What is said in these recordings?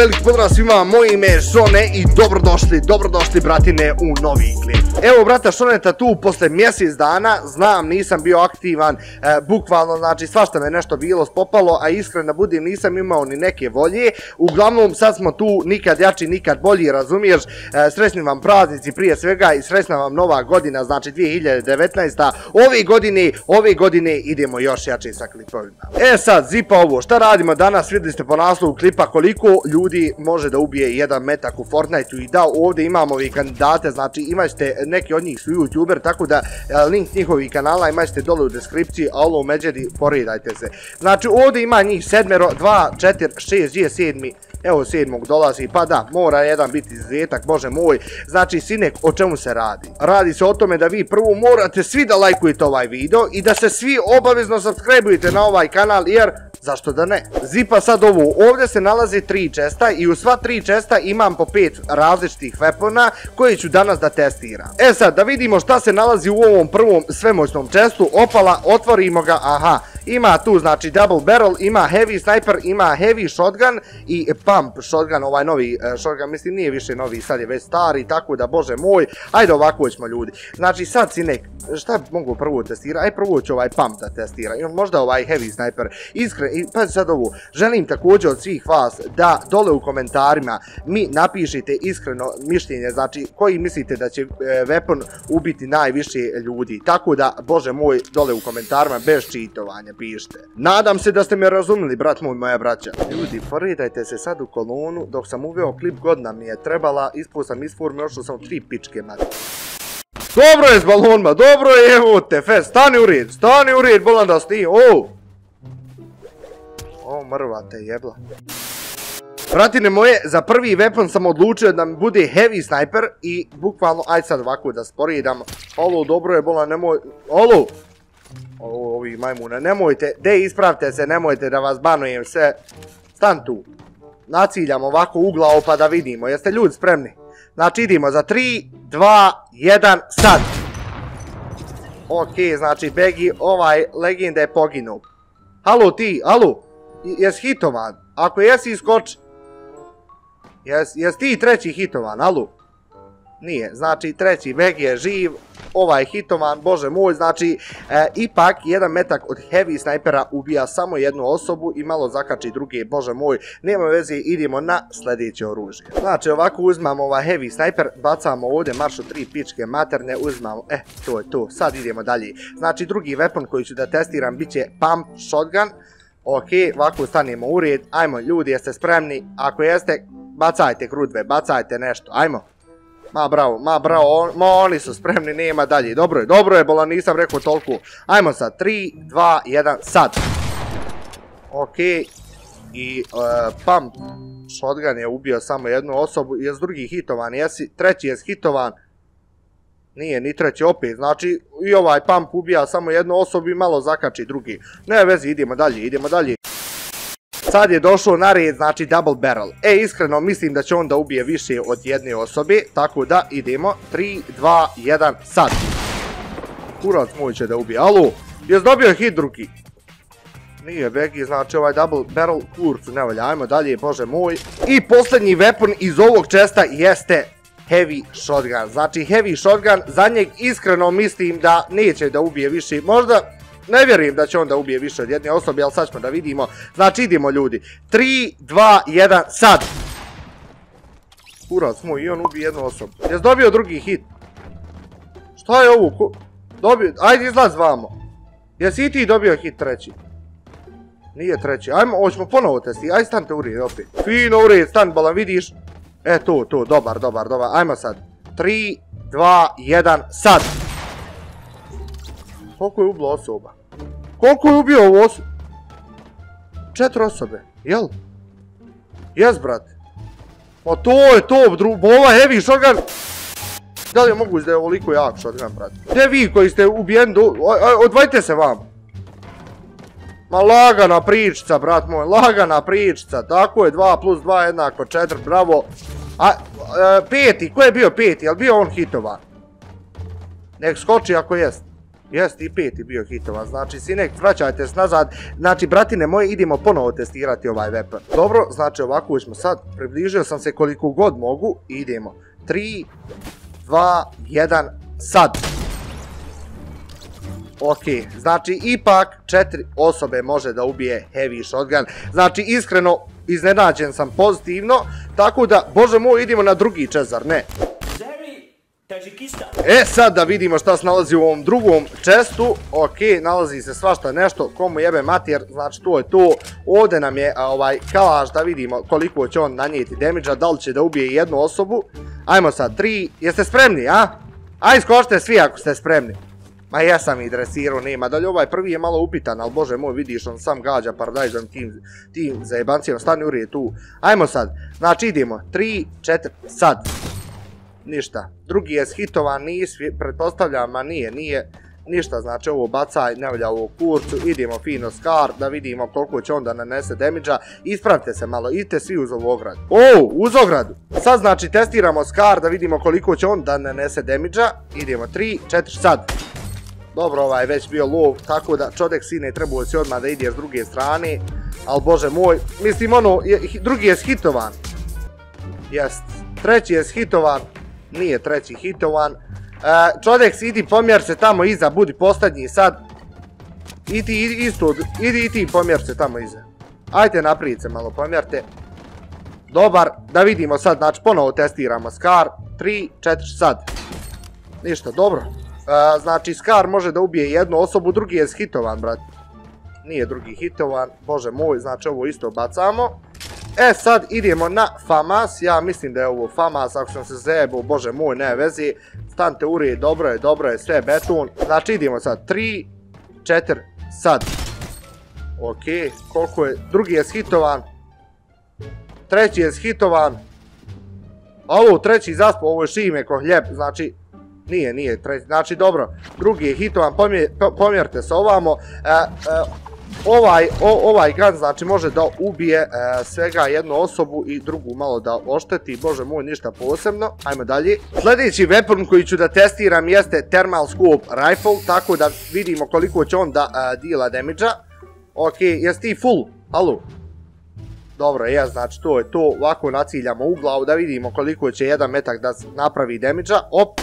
veliki pozdrav svima, moje ime je Šone i dobrodošli, dobrodošli bratine u novi klip. Evo brata Šoneta tu posle mjesec dana, znam nisam bio aktivan, e, bukvalno znači svašta me nešto bilo spopalo, a iskreno budim nisam imao ni neke volje. Uglavnom sad smo tu nikad jači, nikad bolji, razumiješ, e, srećni vam praznici prije svega i srećna vam nova godina, znači 2019. Ove godine, ove godine idemo još jače sa klipovima. E sad, zipa ovo, šta radimo danas, vidjeli ste po naslovu klipa koliko ljudi može da ubije jedan metak u Fortniteu i da ovdje imamo ovi kandidate, znači imaćete neki od njih su youtuber, tako da e, link njihovih kanala imaćete dole u deskripciji, a ovo međeri poredajte se. Znači ovdje ima njih sedmero, 2, 4, 6, gdje je sedmi, Evo sedmog dolazi, pa da, mora jedan biti izuzetak, bože moj. Znači, sinek, o čemu se radi? Radi se o tome da vi prvo morate svi da lajkujete ovaj video i da se svi obavezno subscribeujete na ovaj kanal, jer zašto da ne? Zipa sad ovu, ovdje se nalazi tri česta i u sva tri česta imam po pet različitih weapona koje ću danas da testiram. E sad, da vidimo šta se nalazi u ovom prvom svemoćnom čestu, opala, otvorimo ga, aha, ima tu znači double barrel, ima heavy sniper, ima heavy shotgun i pump shotgun, ovaj novi uh, shotgun, mislim nije više novi, sad je već stari, tako da bože moj, ajde ovako ćemo ljudi. Znači sad sinek, šta mogu prvo testirati, aj prvo ću ovaj pump da testira, možda ovaj heavy sniper, iskren, i pa sad ovo, želim također od svih vas da dole u komentarima mi napišite iskreno mišljenje, znači koji mislite da će uh, weapon ubiti najviše ljudi, tako da bože moj dole u komentarima bez čitovanja pišite. Nadam se da ste me razumili, brat moj, moja braća. Ljudi, poredajte se sad u kolonu, dok sam uveo klip godina mi je trebala, ispao sam iz forme, ošao sam tri pičke, mati. Dobro je s balonima, dobro je, evo te, fest, stani u red, stani u red, bolan da sti, o! O, mrva te jebla. Bratine moje, za prvi weapon sam odlučio da mi bude heavy sniper i bukvalno, aj sad ovako da sporedam. Olo, dobro je, bolan, nemoj, olo! Ovi majmuna, nemojte, de ispravte se, nemojte da vas banujem sve, stan tu, naciljam ovako ugla pa da vidimo, jeste ljudi spremni? Znači idemo za 3, 2, 1, sad! Ok, znači Begi, ovaj legenda je poginuo. Halo ti, halo, jes hitovan? Ako jesi iskoči. Jes, jes ti treći hitovan, halo? Nije, znači treći Begi je živ, ovaj hitovan, bože moj, znači e, ipak jedan metak od heavy snajpera ubija samo jednu osobu i malo zakači druge, bože moj, nema veze, idemo na sljedeće oružje. Znači ovako uzmamo ovaj heavy snajper, bacamo ovdje maršu tri pičke materne, uzmamo, eh, to je to, sad idemo dalje. Znači drugi weapon koji ću da testiram bit će pump shotgun, ok, ovako stanemo u red, ajmo ljudi, jeste spremni, ako jeste, bacajte krudve, bacajte nešto, ajmo. Ma bravo, ma bravo, ma oni su spremni, nema dalje. Dobro je, dobro je, bola nisam rekao toliko. Ajmo sad, 3, 2, 1, sad. Ok, i uh, pump shotgun je ubio samo jednu osobu, jes drugi hitovan, jesi, treći je hitovan. Nije, ni treći opet, znači i ovaj pump ubija samo jednu osobu i malo zakači drugi. Ne vezi, idemo dalje, idemo dalje. Sad je došao na red, znači double barrel. E, iskreno mislim da će on da ubije više od jedne osobe, tako da idemo. 3, 2, 1, sad. Kurac moj će da ubije. Alo, jes dobio hit drugi? Nije Begi, znači ovaj double barrel kurcu ne valja. Ajmo dalje, bože moj. I posljednji weapon iz ovog česta jeste heavy shotgun. Znači heavy shotgun, za njeg iskreno mislim da neće da ubije više. Možda ne vjerujem da će on da ubije više od jedne osobe, ali sad ćemo da vidimo. Znači, idemo ljudi. 3, 2, 1, sad! Kurac moj, i on ubije jednu osobu. Jes dobio drugi hit? Šta je ovo? Dobio, ajde izlaz vamo. Jesi i ti dobio hit treći? Nije treći. Ajmo, hoćemo ponovo testi. Ajde stanite u red opet. Fino u red, stan balan, vidiš? E, to, to, dobar, dobar, dobar. Ajmo sad. 3, 2, 1, sad! Koliko je ubilo osoba? Koliko je ubio ovo osoba? Četiri osobe, jel? Jes, brate. Pa to je to, ova heavy shotgun. Da li je moguće da je ovoliko jak shotgun, brate? Gdje vi koji ste ubijeni, odvajte se vam. Ma lagana pričica, brat moj, lagana pričica. Tako je, 2 plus 2 jednako 4, bravo. A, e, peti, ko je bio peti? Jel bio on hitovan? Nek skoči ako jest. Jest i peti bio hitovan, znači Sinek vraćajte se nazad, znači bratine moje idemo ponovo testirati ovaj weapon. Dobro, znači ovako ćemo sad, približio sam se koliko god mogu idemo. 3, 2, 1, sad. Ok, znači ipak četiri osobe može da ubije heavy shotgun. Znači iskreno iznenađen sam pozitivno, tako da, bože moj, idemo na drugi čezar, ne. E sad da vidimo šta se nalazi u ovom drugom čestu, ok, nalazi se svašta nešto, komu jebe mater, znači to je to, ovdje nam je ovaj kalaš da vidimo koliko će on nanijeti damage da li će da ubije jednu osobu, ajmo sad, tri, jeste spremni, a? Aj skočite svi ako ste spremni. Ma ja sam ih dresirao, nema dalje, ovaj prvi je malo upitan, ali bože moj, vidiš, on sam gađa paradajzom tim, tim zajebancijom, stani urije tu. Ajmo sad, znači idemo, 3, 4, sad. Ništa. Drugi je shitovan, nisi, pretpostavljam, a nije, nije. Ništa, znači ovo bacaj, ne valja ovo kurcu, idemo fino skar, da vidimo koliko će onda nanese damage Ispravite se malo, idite svi uz ovu ogradu. O, uz ogradu! Sad znači testiramo skar da vidimo koliko će on da nanese damage Idemo, 3, 4, sad. Dobro, ovaj već bio lov, tako da čovjek sine trebao si odmah da ide s druge strane. Ali bože moj, mislim ono, drugi je shitovan. Jest. Treći je shitovan. Nije treći hitovan. E, čovjek idi pomjer se tamo iza, budi posljednji sad. Idi isto, idi i ti pomjer se tamo iza. Ajde naprijed se malo pomjerte. Dobar, da vidimo sad, znači ponovo testiramo Scar. 3, 4, sad. Ništa, dobro znači Scar može da ubije jednu osobu, drugi je hitovan, brat. Nije drugi hitovan, bože moj, znači ovo isto bacamo. E sad idemo na Famas, ja mislim da je ovo Famas, ako sam se zajebao, bože moj, ne vezi. Stante uri, dobro je, dobro je, sve beton. Znači idemo sad, 3, 4, sad. Ok, koliko je, drugi je hitovan. Treći je hitovan. Ovo treći zaspo, ovo je šime ko hljeb, znači nije, nije, znači dobro, drugi je hitovan, pomjerite se ovamo, e, e, ovaj, ovaj gun znači može da ubije e, svega jednu osobu i drugu malo da ošteti, bože moj ništa posebno, ajmo dalje. Sljedeći weapon koji ću da testiram jeste Thermal Scope Rifle, tako da vidimo koliko će on da dila damage-a. Ok, jesi ti full? Halo? Dobro, je, znači to je to, ovako naciljamo u glavu da vidimo koliko će jedan metak da napravi damage-a. Op,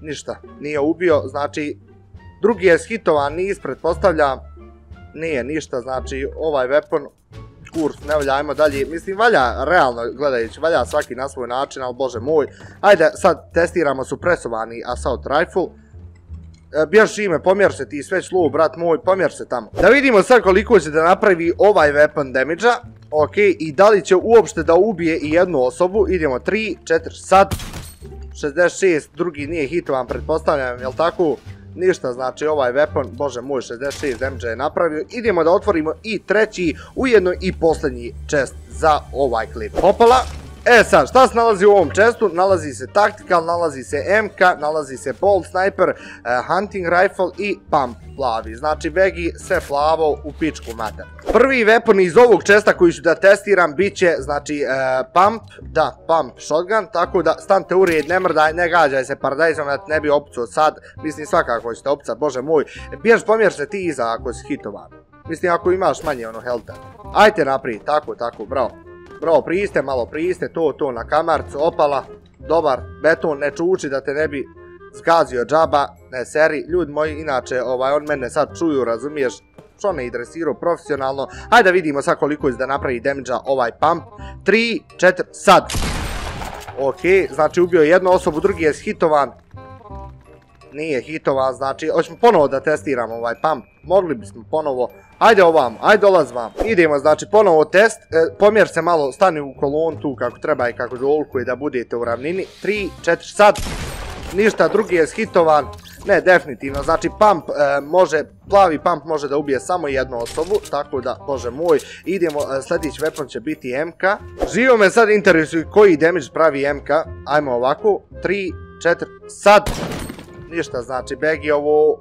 ništa, nije ubio, znači drugi je skitovan niz, pretpostavlja, nije ništa, znači ovaj weapon, kurs, ne valja, ajmo dalje, mislim valja, realno gledajući, valja svaki na svoj način, ali bože moj, ajde sad testiramo supresovani assault rifle, e, ime, pomjer se ti sve člu, brat moj, pomjer se tamo. Da vidimo sad koliko će da napravi ovaj weapon damage-a. Ok, i da li će uopšte da ubije i jednu osobu. Idemo, 3, 4, sad. 66, drugi nije hitovan, pretpostavljam, jel tako? Ništa, znači ovaj weapon, bože moj, 66 damage je napravio. Idemo da otvorimo i treći, ujedno i posljednji chest za ovaj klip. Hopala, E sad, šta se nalazi u ovom čestu? Nalazi se Tactical, nalazi se MK, nalazi se Bolt Sniper, eh, Hunting Rifle i Pump plavi. Znači, Vegi sve plavo u pičku mater. Prvi weapon iz ovog česta koji ću da testiram bit će, znači, eh, Pump, da, Pump Shotgun, tako da stante urijed, ne mrdaj, ne gađaj se paradajzom da ne bi opucao sad. Mislim, svakako ćete opucat, bože moj. Bjež pomjer se ti iza ako si hitovan. Mislim, ako imaš manje ono helta. Ajte naprijed, tako, tako, bravo. Bro, priste malo, priste, to, to, na kamarcu, opala, dobar, beton, ne čuči da te ne bi zgazio džaba, ne seri, ljudi moji, inače, ovaj, on mene sad čuju, razumiješ, što ne dresirao profesionalno, hajde da vidimo sad koliko je da napravi damage ovaj pump, 3, 4, sad, ok, znači ubio jednu osobu, drugi je hitovan, nije hitovan, znači, hoćemo ponovo da testiramo ovaj pump, mogli bismo ponovo, ajde ovam, ajde dolaz vam, idemo, znači, ponovo test, e, pomjer se malo, stani u kolon tu kako treba i kako dolkuje da budete u ravnini, 3, 4, sad, ništa, drugi je hitovan, ne, definitivno, znači pump e, može, plavi pump može da ubije samo jednu osobu, tako da, bože moj, idemo, e, sljedeći weapon će biti MK. Živo me sad interesuje koji damage pravi MK, ajmo ovako, 3, 4, sad, ništa, znači Begi ovo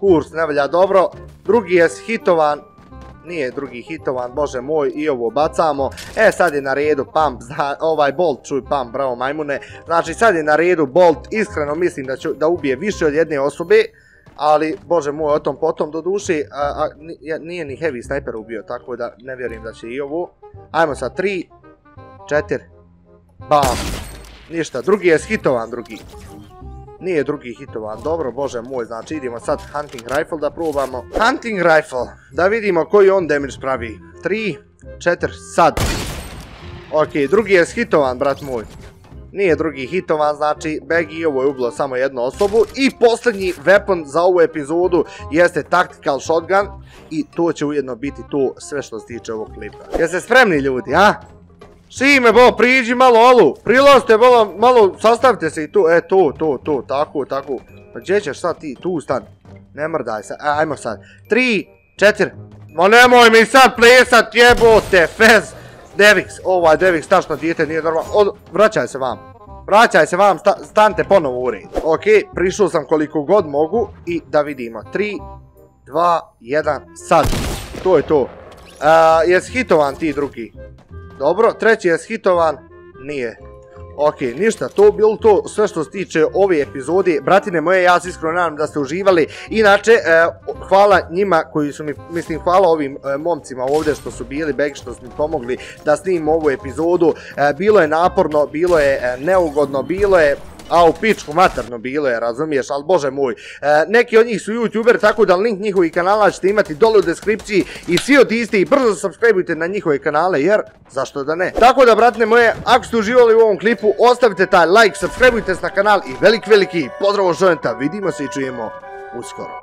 kurs ne valja dobro, drugi je hitovan, nije drugi hitovan, bože moj, i ovo bacamo. E, sad je na redu Pump, ovaj Bolt, čuj Pump, bravo majmune. Znači, sad je na redu Bolt, iskreno mislim da će da ubije više od jedne osobe. Ali, bože moj, o tom potom do duši, nije ni Heavy Sniper ubio, tako da ne vjerujem da će i ovo. Ajmo sad, 3, 4, bam. Ništa, drugi je hitovan, drugi. Nije drugi hitovan, dobro, bože moj, znači idemo sad Hunting Rifle da probamo. Hunting Rifle, da vidimo koji on damage pravi. 3, 4, sad. Ok, drugi je hitovan, brat moj. Nije drugi hitovan, znači Baggy ovo je ubilo samo jednu osobu. I posljednji weapon za ovu epizodu jeste Tactical Shotgun. I to će ujedno biti to sve što se tiče ovog klipa. Jeste spremni ljudi, a? Šime, bo, priđi malo, alu, prilazite, malo, malo, sastavite se i tu, e, tu, tu, tu, tako, tako. Pa gdje ćeš sad ti, tu stan, ne mrdaj se, ajmo sad. Tri, četiri, ma nemoj mi sad plesat, jebote, fez. Devix, ovaj Devix, tačno dijete nije normalno, vraćaj se vam. Vraćaj se vam, stante ponovo u red. Ok, prišao sam koliko god mogu i da vidimo. 3, 2, 1, sad. To je to. Jes hitovan ti drugi? Dobro, treći je shitovan, nije. Ok, ništa, to bilo to sve što se tiče ove epizode. Bratine moje, ja se iskreno nadam da ste uživali. Inače, e, hvala njima koji su mi, mislim, hvala ovim e, momcima ovdje što su bili, beg što su mi pomogli da snimim ovu epizodu. E, bilo je naporno, bilo je neugodno, bilo je a u pičku materno je, razumiješ, ali bože moj. E, neki od njih su youtuber, tako da link njihovih kanala ćete imati dole u deskripciji i svi od isti brzo subscribeujte na njihove kanale, jer zašto da ne. Tako da, bratne moje, ako ste uživali u ovom klipu, ostavite taj like, subscribeujte se na kanal i velik veliki pozdrav od vidimo se i čujemo uskoro.